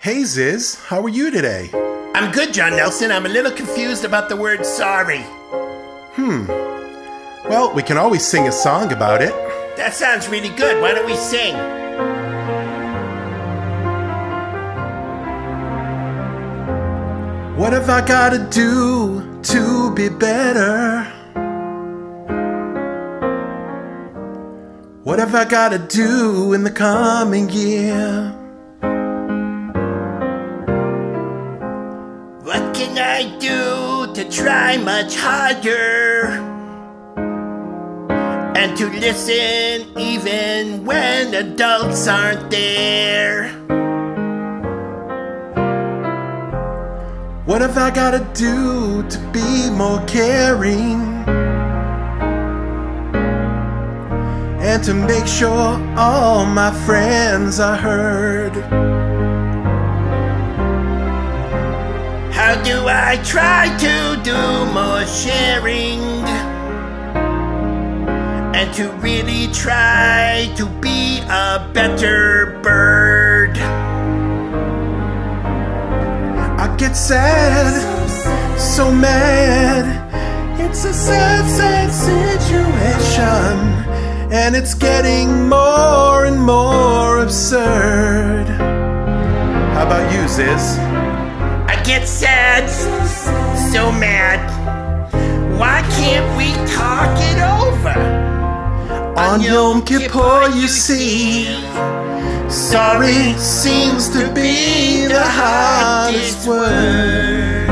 Hey Ziz, how are you today? I'm good, Jon Nelson. I'm a little confused about the word sorry. Hmm. Well, we can always sing a song about it. That sounds really good. Why don't we sing? What have I gotta do to be better? What have I gotta do in the coming year? Can I do to try much harder? And to listen even when adults aren't there. What have I gotta do to be more caring? And to make sure all my friends are heard. I try to do more sharing? And to really try to be a better bird. I get sad, so mad. It's a sad, sad situation. And it's getting more and more absurd. How about you, Ziz? Get sad, so mad. Why can't we talk it over? On Yom Kippur, you see, sorry seems to be the hardest word.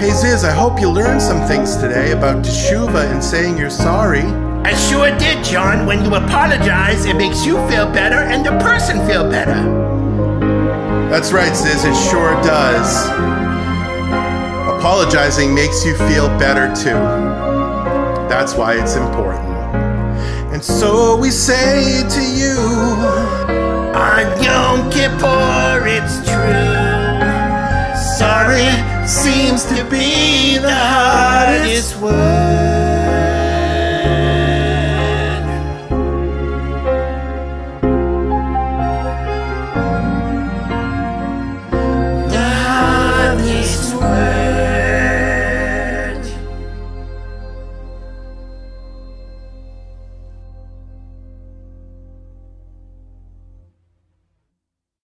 Hey Ziz, I hope you learned some things today about teshuva and saying you're sorry. I sure did, Jon. When you apologize, it makes you feel better and the person feel better. That's right, Ziz, it sure does. Apologizing makes you feel better too. That's why it's important. And so we say to you, On Yom Kippur, it's true. sorry seems to be the hardest word.